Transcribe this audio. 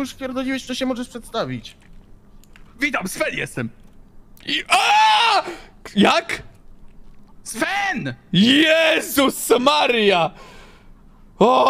już pierdoliłeś, to się możesz przedstawić. Witam, Sven jestem! I... A! Jak? Sven! Jezus Maria! O!